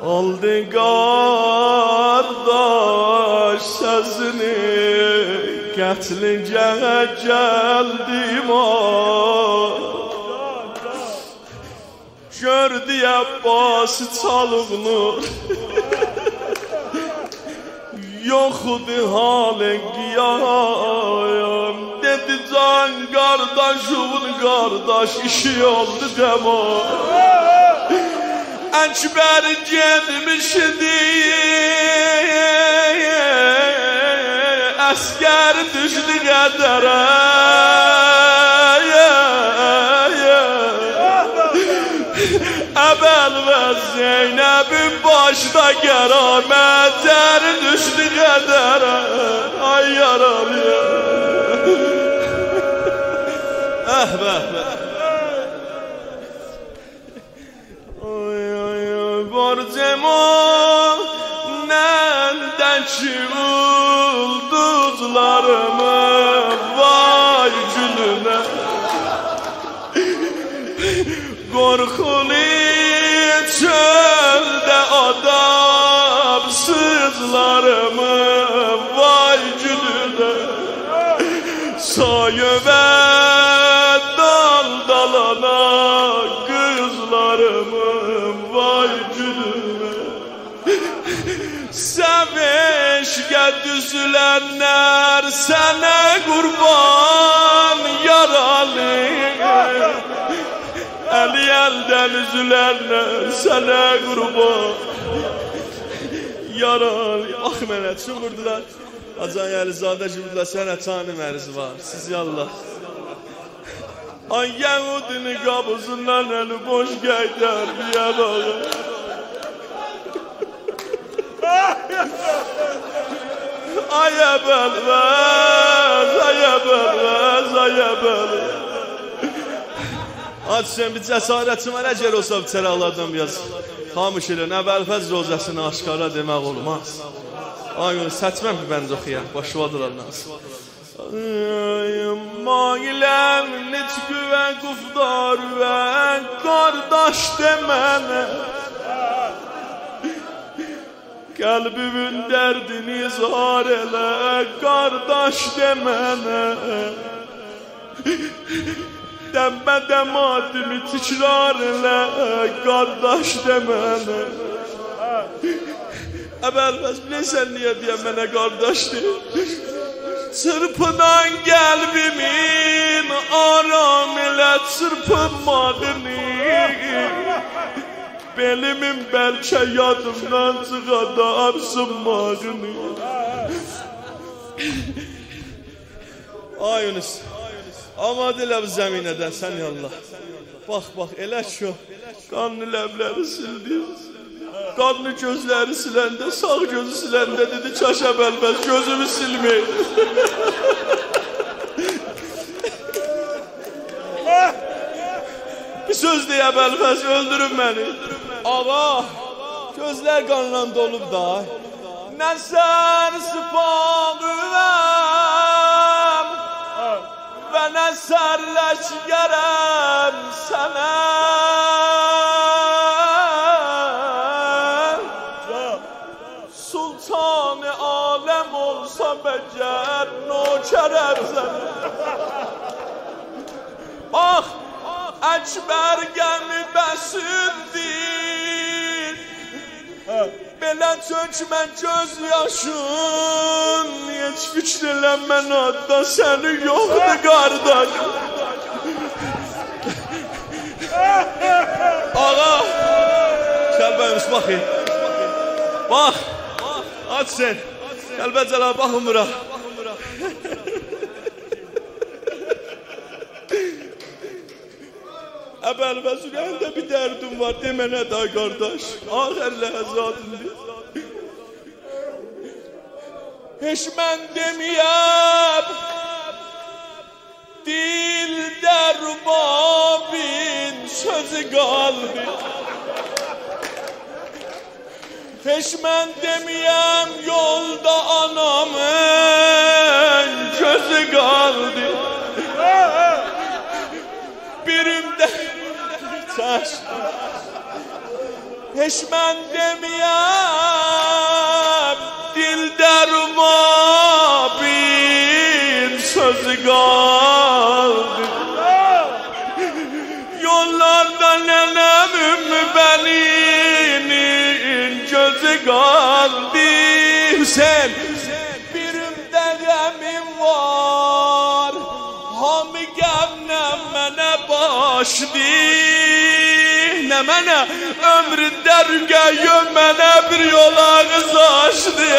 Aldı kardeş sözünü Qətlicə gəldim o. Gördü Abbas çalığını Yoxdur halı qiyam Dedi can qardaşımın qardaş işi oldu demo اکبر جنب شدی اسکر دشنی قدره اول و زینب باشتا گرامه تر دشنی قدره آی یارم اه به به Nəndəki ulduzlarımı Vay gülünə Qorxulu çöldə adamsızlarımı Vay gülünə Sayı və Sevişke düzülenler Sana kurban yaralı. Eli elden üzülenler Sana kurban yaralı. Ah mənə çığırdılar Acan Əlizadə cümlə sənə tanı mərzi var. Siz yallah. Ay Yahudini qabızından eli boş geyder bir ağa آیا بلوز آیا بلوز آیا بلوز Hacısen bir cəsarətimə nə gəl olsa bir tələladım yaz. Xamış elə nə bəlfəz rozəsini aşkara demək olmaz. Ay gün sətməm ki bəndə oxuyaq, başvadır alınaz. Mailəm neçgüvə qufdar və qardaş demənə Qəlbimin dərdini izhar elə qardaş demənə Dəmmə dəmadimi tikrar elə qardaş demənə Əbəlbəz bilirsən niyə deyəm mənə qardaşdır Çırpınan kalbimin aram ile çırpınmadığını Belimin belki yadımdan çıkada apsınmadığını Ay Yunus Ama dilə bu zəminədən sən yallah Bax bax elə ki Qanlı ləbləri sildi. Qanlı gözləri siləndə Sağ gözü siləndə dedi Çaşa bəlbəz gözümü silmeyin Bir söz deyə bəlbəz öldürün məni Ağa Gözlər qanla dolub da. Nə sən sıpağıvam Və nə sərləş gərəm sənə Sultanı alem olsa becer Nokerem sənə Bax Əkbər gəmi bəsindir Belə çökmə göz yaşın. Heç fikr eləmən adda səni yoxdur qardaş Ağa Kəlbəyimiz baxın Bax Aç sen. Kəlbə cəlal baxın bura Əbəl və sürəyəndə bir dərdim var demənə da qardaş Axər ləhəzatındır Heç mən deməyəm Dil dərbabin sözü qaldı Heç mən deməyəm yolda anamın gözü qaldı Heç mən deməyəm Dil dərma bir sözü qaldı Yollarda nənəm ümmü bəlinin gözü qaldı Hüseyin Birimdə qəmim var Hamı mənə başdı Nə mənə, ömründə rüqəyyön mənə bir yolağız açdı.